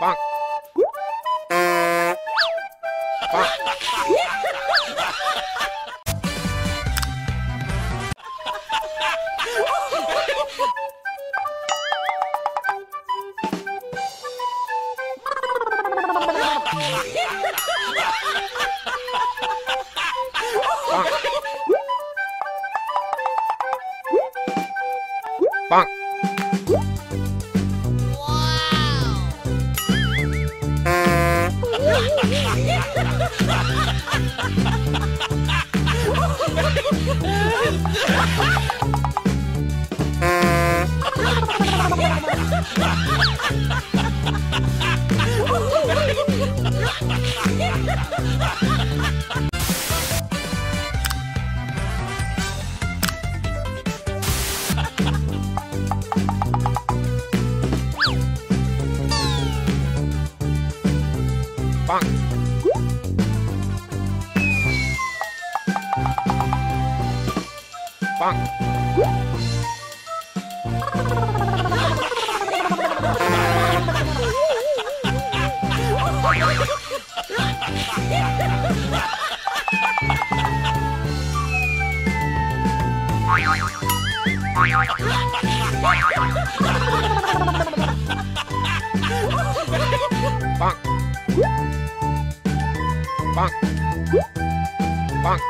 Bonk. Ha ha ha ha ha! パン。パン。ン。Bonk. Bonk.